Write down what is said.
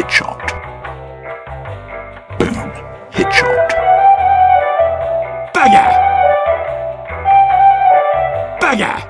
hit shot. Boom, hit shot. Bagger! Bagger!